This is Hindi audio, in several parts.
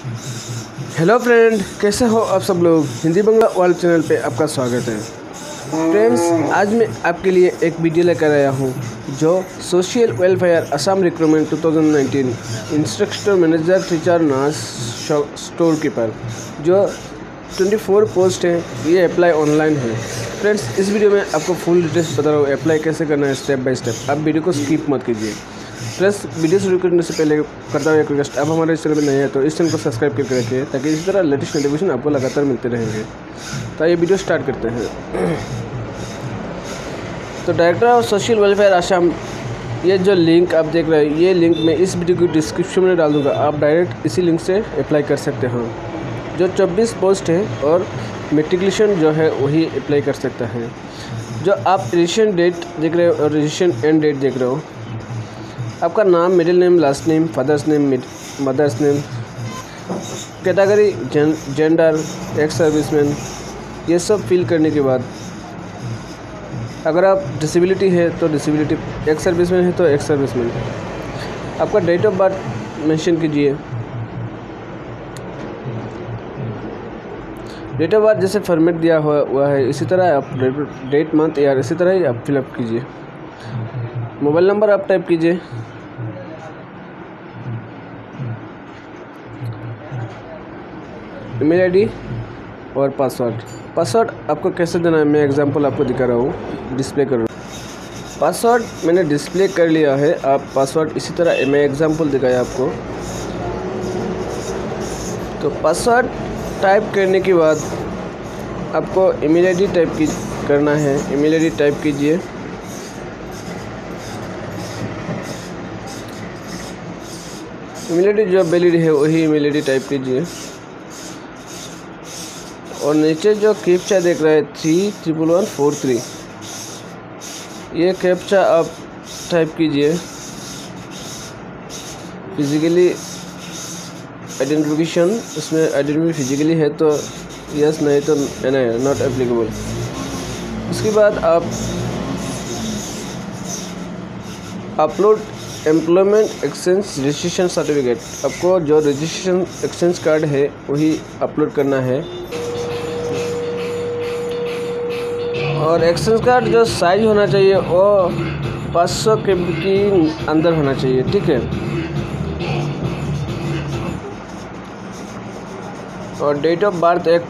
हेलो फ्रेंड कैसे हो आप सब लोग? हिंदी बंगला वर्ल्ड चैनल पे आपका स्वागत है। फ्रेंड्स आज मैं आपके लिए एक वीडियो लेकर आया हूँ, जो social welfare Assam recruitment 2019 instructor manager teacher nurse storekeeper जो 24 पोस्ट है, ये अप्लाई ऑनलाइन है। फ्रेंड्स इस वीडियो में आपको फुल डिटेल्स बता रहा हूँ अप्लाई कैसे करना है स्टेप बाय स्टेप आप वीडियो को स्किप मत कीजिए। प्लस वीडियो शुरू करने से पहले करता हूँ एक रिक्वेस्ट अब हमारे चैनल में नए हैं तो इस चैनल को सब्सक्राइब करके रखिए ताकि इसी तरह लेटेस्ट नोटिफिकेशन आपको लगातार मिलते रहेंगे। तो ये वीडियो स्टार्ट करते हैं। तो director of social welfare Assam, ये जो लिंक आप देख रहे हैं, ये लिंक मैं इस वीडियो की डिस्क्रिप्शन में डाल दूँगा। आप डायरेक्ट इसी लिंक से अप्लाई कर सकते हैं। जो 24 पोस्ट है और मेट्रिकुलेशन जो है, वही अप्लाई कर सकता है। जो आप रजिस्ट्रेशन डेट देख रहे हो और रजिस्ट्रेशन एंड डेट देख रहे हो आपका नाम middle name last name father's name mother's name category gender ex serviceman ये सब फिल करने के बाद, अगर आप डिसेबिलिटी है तो डिसेबिलिटी एक्स सर्विसमैन है तो एक्स सर्विसमैन आपका डेट ऑफ़ बर्थ मेंशन कीजिए। डेट ऑफ़ बर्थ जैसे फॉर्मेट दिया हुआ हुआ है, इसी तरह आप डेट मंथ या इसी तरह ही आप फिलअप कीजिए। मोबाइल नंबर आप टाइप कीजिए। ईमेल आईडी और पासवर्ड। पासवर्ड आपको कैसे देना है? मैं एग्जांपल आपको दिखा रहा हूँ। डिस्प्ले कर रहा पासवर्ड मैंने डिस्प्ले कर लिया है। आप पासवर्ड इसी तरह, मैं एग्जांपल दिखाया आपको। तो पासवर्ड टाइप करने के बाद आपको ईमेल आईडी टाइप की करना है। ईमेल आईडी टाइप कीजिए। ईमेल आईडी जो वैलिड है, वही ईमेल आईडी टाइप कीजिए। और नीचे जो कैप्चा देख रहे हैं three triple one four three ये कैप्चा आप टाइप कीजिए। फिजिकली आइडेंटिफिकेशन इसमें आइडेंटिफिकेशन फिजिकली है तो यस नहीं तो नहीं नॉट एप्लीकेबल उसके बाद आप upload employment exchange registration certificate आपको जो रजिस्ट्रेशन एक्सचेंज कार्ड है, वही अपलोड करना है। और एक्सचेंज कार्ड जो साइज़ होना चाहिए, वो 500 के की अंदर होना चाहिए, ठीक है? और डेट ऑफ़ बर्थ एक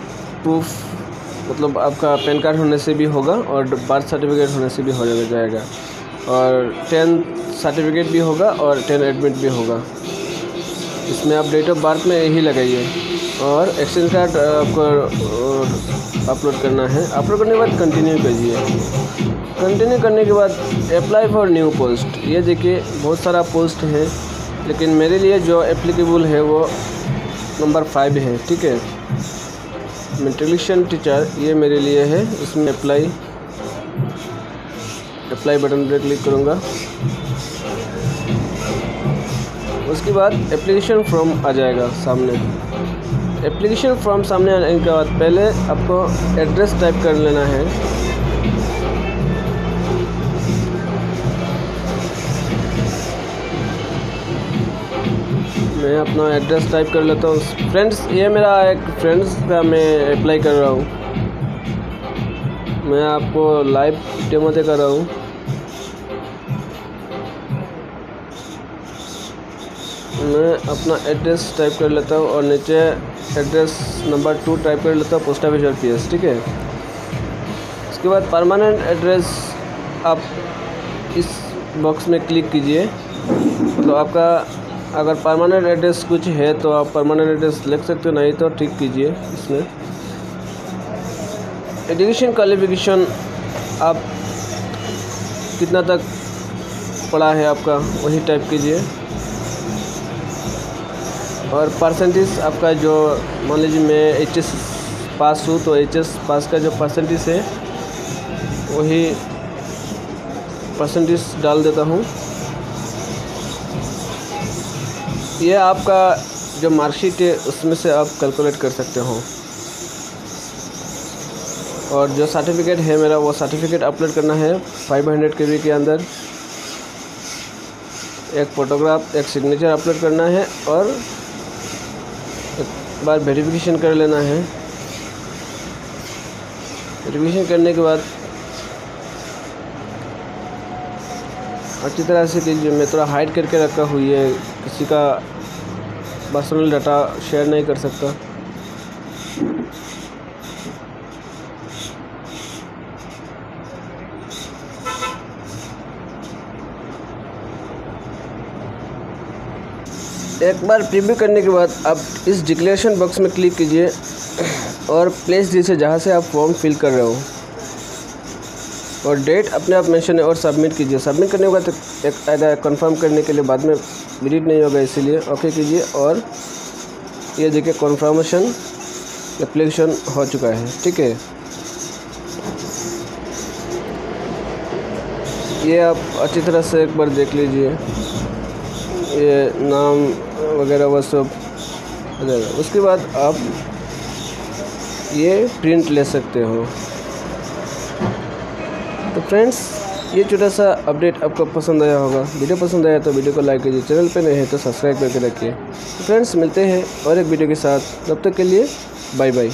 प्रूफ मतलब आपका पैन कार्ड होने से भी होगा और बर्थ सर्टिफिकेट होने से भी हो जाएगा और टेंथ सर्टिफिकेट भी होगा और टेन एडमिट भी होगा। इसमें आप डेट ऑफ़ बर्थ में यही लगाइए। और एक्सचेंज कार्ड आपको अपलोड करना है। अपलोड करने के बाद कंटिन्यू कीजिए कंटिन्यू करने के बाद अप्लाई फॉर न्यू पोस्ट ये देखिए, बहुत सारा पोस्ट है, लेकिन मेरे लिए जो एप्लीकेबल है, वो नंबर फाइव है, ठीक है? मेट्रिकुलेशन टीचर ये मेरे लिए है। इसमें अप्लाई अप्लाई बटन पर क्लिक करूँगा। उसके बाद एप्लीकेशन फॉर्म आ जाएगा सामने। एप्लीकेशन फॉर्म सामने आने के बाद पहले आपको एड्रेस टाइप कर लेना है। मैं अपना एड्रेस टाइप कर लेता हूँ। फ्रेंड्स ये मेरा एक फ्रेंड्स का मैं अप्लाई कर रहा हूँ। मैं आपको लाइव डेमो दे कर रहा हूँ। मैं अपना एड्रेस टाइप कर लेता हूँ और नीचे एड्रेस नंबर टू टाइप कर लेता हूँ पोस्ट ऑफ़िस और पी ठीक है? उसके बाद परमानेंट एड्रेस आप इस बॉक्स में क्लिक कीजिए। तो आपका अगर परमानेंट एड्रेस कुछ है तो आप परमानेंट एड्रेस लिख सकते हो, नहीं तो ठीक कीजिए इसमें। एजुकेशन क्वालिफिकेशन आप कितना तक पढ़ा है आपका, वही टाइप कीजिए। और परसेंटेज आपका जो, मान लीजिए मैं एच एस पास हूँ तो एच एस पास का जो परसेंटेज है, वही परसेंटेज डाल देता हूँ। ये आपका जो मार्कशीट है, उसमें से आप कैलकुलेट कर सकते हो। और जो सर्टिफिकेट है मेरा, वो सर्टिफिकेट अपलोड करना है 500 के के अंदर। एक फ़ोटोग्राफ एक सिग्नेचर अपलोड करना है और बार वेरिफिकेशन कर लेना है। वेरिफिकेशन करने के बाद अच्छी तरह से कीजिए मैं थोड़ा हाइड करके रखा हुई है किसी का पर्सनल डाटा शेयर नहीं कर सकता। एक बार प्रीव्यू करने के बाद आप इस डिक्लेरेशन बॉक्स में क्लिक कीजिए और प्लेस दीजिए जहाँ से आप फॉर्म फिल कर रहे हो। और डेट अपने आप मेंशन है और सबमिट कीजिए। सबमिट करने के बाद एक आएगा कंफर्म करने के लिए बाद में विज़िट नहीं होगा इसीलिए ओके कीजिए और ये देखिए कन्फर्मेशन एप्लीकेशन हो चुका है। ठीक है? ये आप अच्छी तरह से एक बार देख लीजिए। ये नाम वगैरह वह सब। उसके बाद आप ये प्रिंट ले सकते हो। तो फ्रेंड्स ये छोटा सा अपडेट आपको पसंद आया होगा। वीडियो पसंद आया तो वीडियो को लाइक कीजिए, चैनल पे नहीं है तो सब्सक्राइब करके रखिए। तो फ्रेंड्स मिलते हैं और एक वीडियो के साथ। तब तक के लिए बाय बाय